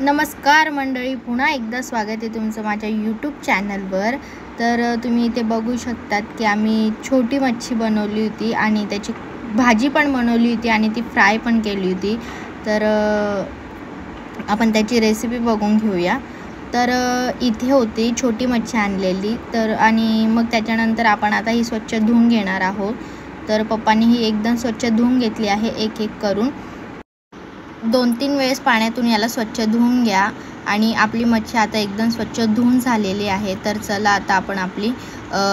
नमस्कार मंडळी पुन्हा एकदा स्वागत आहे तुमचं माझ्या यूट्यूब चॅनलवर तर तुम्ही इथे बघू शकतात की आम्ही छोटी मच्छी बनवली होती आणि त्याची भाजी पण बनवली होती आणि ती फ्राय पण केली होती. तर आपण त्याची रेसिपी बघून घेऊया. तर इथे होती छोटी मच्छी आणलेली. तर आणि मग त्याच्यानंतर आपण आता ही स्वच्छ धुवून घेणार आहोत. तर पप्पांनी ही एकदम स्वच्छ धुवून घेतली आहे एक एक करून. दोन तीन वेळेस पाण्यातून याला स्वच्छ धुवून घ्या आणि आपली मच्छी आता एकदम स्वच्छ धुवून झालेली आहे. तर चला आता आपण आपली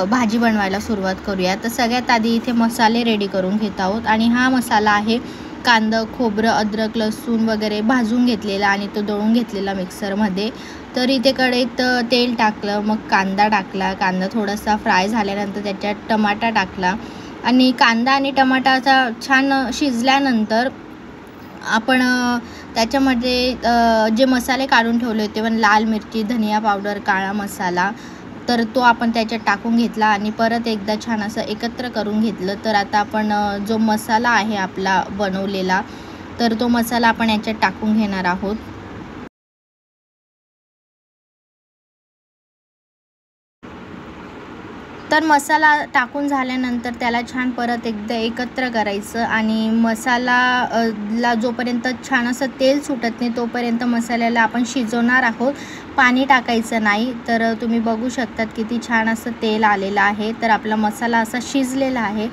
भाजी बनवायला सुरुवात करूया. तर सगळ्यात आधी इथे मसाले रेडी करून घेत आहोत. आणि हा मसाला आहे कांदा खोबरं अद्रक लसूण वगैरे भाजून घेतलेला आणि तो दळून घेतलेला मिक्सरमध्ये. तर इथे कढईत तेल टाकलं मग कांदा टाकला. कांदा थोडासा फ्राय झाल्यानंतर त्याच्यात टमाटा टाकला. आणि कांदा आणि टमाटाचा छान शिजल्यानंतर आपण त्याच्यामध्ये जे मसाले काढून ठेवले होते पण लाल मिरची धनिया पावडर काळा मसाला तर तो आपण त्याच्यात टाकून घेतला आणि परत एकदा छान असं एकत्र करून घेतलं. तर आता आपण जो मसाला आहे आपला बनवलेला तर तो मसाला आपण याच्यात टाकून घेणार आहोत. तर मसाला टाकून झाल्यानंतर त्याला छान परत एकदा एकत्र करायचं आणि मसाला ला जोपर्यंत छान असं तेल सुटत नाही तोपर्यंत मसाल्याला आपण शिजवणार आहोत. पाणी टाकायचं नाही. तर तुम्ही बघू शकतात किती छान असं तेल आलेलं आहे. तर आपला मसाला असा शिजलेला आहे.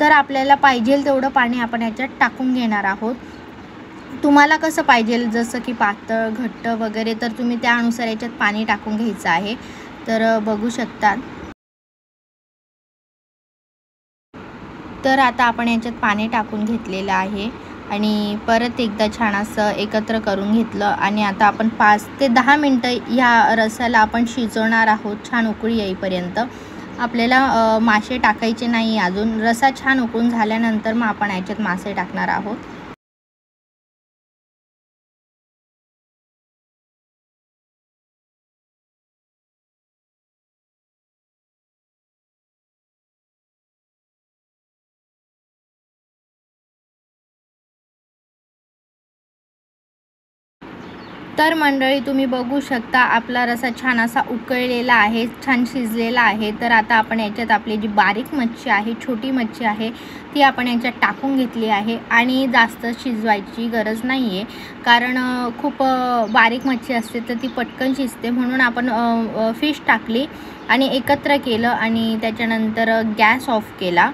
तर आपल्याला पाहिजे तेवढं पाणी आपण याच्यात टाकून घेणार आहोत. तुम्हाला कसं पाहिजे? जसं की पातळ घट्ट वगैरे तर तुम्ही त्यानुसार याच्यात पाणी टाकून घ्यायचं आहे. तर बघू शकतात. तर आता आपण याच्यात पाणी टाकून घेतलेलं आहे. आणि परत एकदा छान असं एकत्र करून घेतलं. आणि आता आपण पाच ते दहा मिनटं ह्या रसाला आपण शिजवणार आहोत. छान उकळी येईपर्यंत. आपल्याला मासे टाकायचे नाही अजून. रसा छान उकळून झाल्यानंतर मग आपण याच्यात मासे टाकणार आहोत. तर मंडळी तुम्ही बघू शकता आपला रसा छान असा उकळलेला आहे छान शिजलेला आहे. तर आता आपण याच्यात आपली जी बारीक मच्छी आहे छोटी मच्छी आहे ती आपण याच्यात टाकून घेतली आहे. आणि जास्त शिजवायची गरज नाही आहे कारण खूप बारीक मच्छी असते तर ती पटकन शिजते. म्हणून आपण फिश टाकली आणि एकत्र केलं आणि त्याच्यानंतर गॅस ऑफ केला.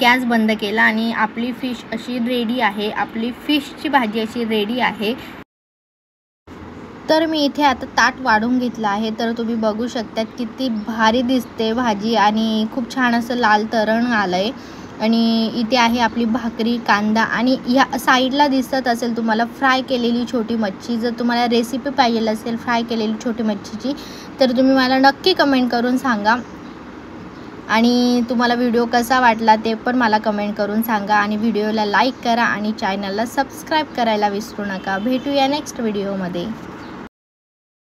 गॅस बंद केला आणि आपली फिश अशी रेडी आहे. आपली फिशची भाजी अशी रेडी आहे. तर मी इथे आता ताट वाढून घेतलं आहे. तर तुम्ही बघू शकतात किती भारी दिसते भाजी आणि खूप छान असं लाल तरण आलं आहे आणि इथे आहे आपली भाकरी कांदा आणि ह्या साईडला दिसत असेल तुम्हाला फ्राय केलेली छोटी मच्छी. जर तुम्हाला रेसिपी पाहिजे असेल फ्राय केलेली छोटी मच्छीची तर तुम्ही मला नक्की कमेंट करून सांगा. आणि तुम्हाला व्हिडिओ कसा वाटला ते पण मला कमेंट करून सांगा. आणि व्हिडिओला लाईक करा आणि चॅनलला सबस्क्राईब करायला विसरू नका. भेटूया नेक्स्ट व्हिडिओमध्ये.